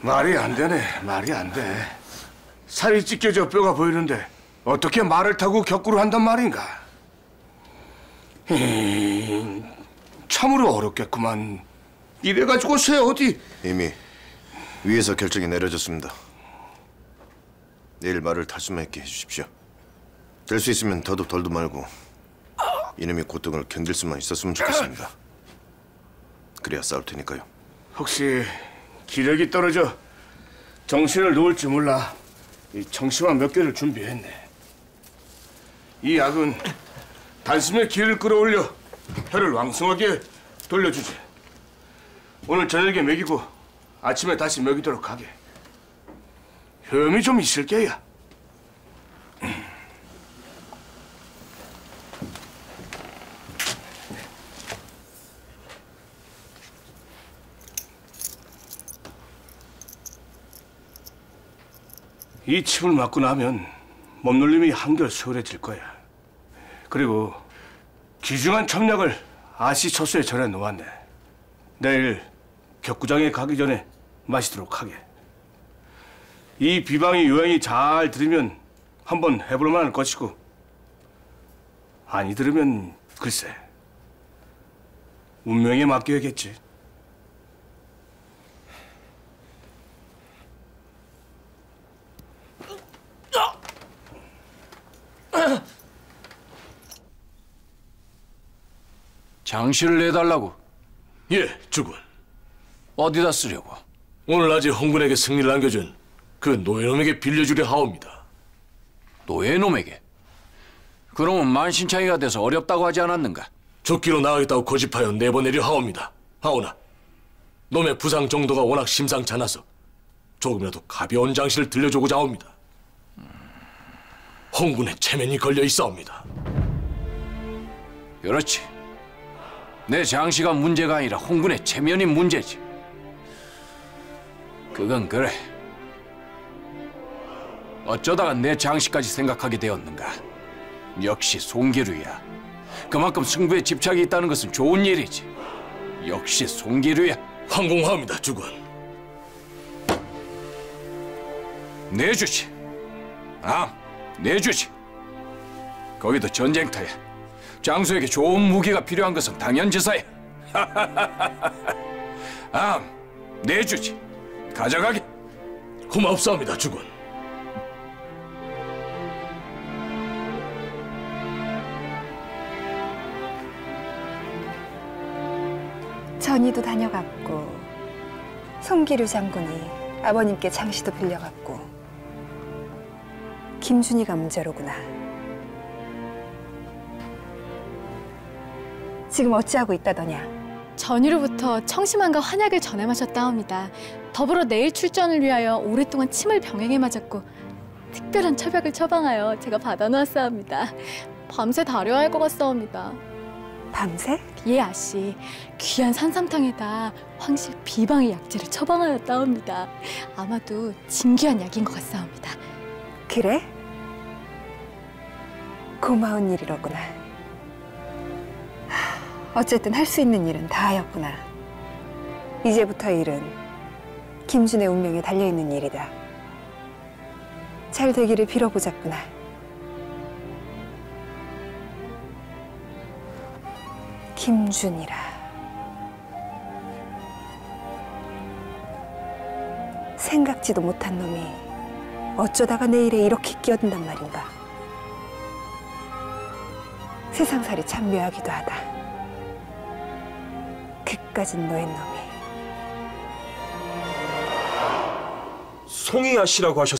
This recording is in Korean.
말이 안 되네. 말이 안 돼. 살이 찢겨져 뼈가 보이는데 어떻게 말을 타고 격구를 한단 말인가? 히, 참으로 어렵겠구만. 이래가지고 새 어디? 이미 위에서 결정이 내려졌습니다. 내일 말을 탈 수만 있게 해주십시오. 될 수 있으면 더도 덜도 말고 이놈의 고통을 견딜 수만 있었으면 좋겠습니다. 그래야 싸울 테니까요. 혹시 기력이 떨어져 정신을 놓을지 몰라. 이 정신만 몇 개를 준비했네. 이 약은 단숨에 기를 끌어올려 혀를 왕성하게 돌려주지. 오늘 저녁에 먹이고 아침에 다시 먹이도록 하게. 혐이 좀 있을 게야. 이 침을 맞고 나면 몸놀림이 한결 수월해질 거야. 그리고 귀중한 첨약을 아시초스에 전해 놓았네. 내일 격구장에 가기 전에 마시도록 하게. 이 비방의 요양이 잘 들으면 한번 해볼 만 할 것이고 아니 들으면 글쎄 운명에 맡겨야겠지. 장시를 내달라고 예, 주군. 어디다 쓰려고? 오늘 낮에 홍군에게 승리를 안겨준 그 노예놈에게 빌려주려 하옵니다. 노예놈에게. 그러면 만신창이가 돼서 어렵다고 하지 않았는가? 조끼로 나가겠다고 고집하여 내보내려 하옵니다. 하오나 놈의 부상 정도가 워낙 심상치 않아서 조금이라도 가벼운 장시를 들려주고자 합니다. 홍군의 체면이 걸려 있사옵니다. 그렇지. 내 장시가 문제가 아니라 홍군의 체면이 문제지. 그건 그래. 어쩌다가 내 장시까지 생각하게 되었는가? 역시 송기류야. 그만큼 승부에 집착이 있다는 것은 좋은 일이지. 역시 송기류야. 황공하옵니다, 주군. 내주지. 아, 내주지. 거기도 전쟁터야. 장수에게 좋은 무기가 필요한 것은 당연지사야. 아, 내주지. 가져가게. 고맙사옵니다, 주군. 전이도 다녀갔고 송기류 장군이 아버님께 장시도 빌려갔고 김준이가 문제로구나. 지금 어찌하고 있다더냐? 전이로부터 청심환과 환약을 전해 마셨다옵니다. 더불어 내일 출전을 위하여 오랫동안 침을 병행해 맞았고 특별한 처벽을 처방하여 제가 받아놓았사옵니다. 밤새 다려야 할 것 같사옵니다. 밤새? 예 아씨, 귀한 산삼탕에다 황실 비방의 약재를 처방하였다옵니다. 아마도 진귀한 약인 것 같사옵니다. 그래? 고마운 일이로구나. 하, 어쨌든 할 수 있는 일은 다 하였구나. 이제부터 일은 김준의 운명에 달려있는 일이다. 잘 되기를 빌어보자꾸나. 김준이라. 생각지도 못한 놈이 어쩌다가 내 일에 이렇게 끼어든단 말인가. 세상살이 참 묘하기도 하다. 그까진 노인 놈이. 송이야 씨라고 하셨.